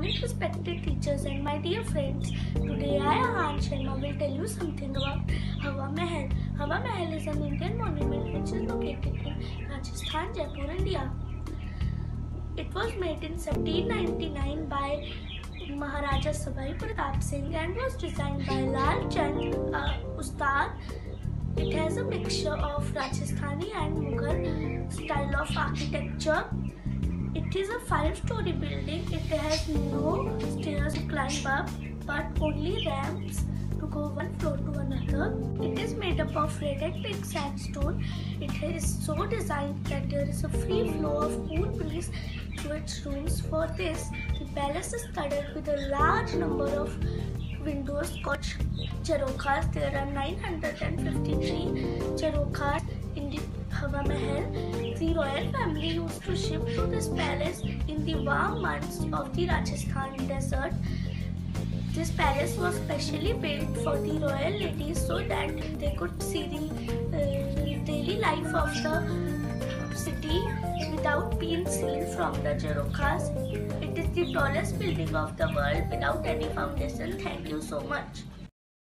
morning, respected teachers and my dear friends. Today I, Ahan Sharma, will tell you something about Hawa Mahal. Hawa Mahal is an Indian monument which is located in Rajasthan, Jaipur, India. It was made in 1799 by Maharaja Savai Pratap Singh and was designed by Lal Chand uh, Ustad. It has a mixture of Rajasthani and Mughal style of architecture. It is a five-story building. It has no stairs to climb up, but only ramps to go one floor to another. It is made up of red and pink sandstone. It is so designed that there is a free flow of cool breeze to its rooms. For this, the palace is studded with a large number of windows called Jharokhas. There are 953 Jharokhas in the Mahal. The royal family used to ship to this palace in the warm months of the Rajasthan desert. This palace was specially built for the royal ladies so that they could see the uh, daily life of the city without being seen from the Jharokhas. It is the tallest building of the world without any foundation. Thank you so much.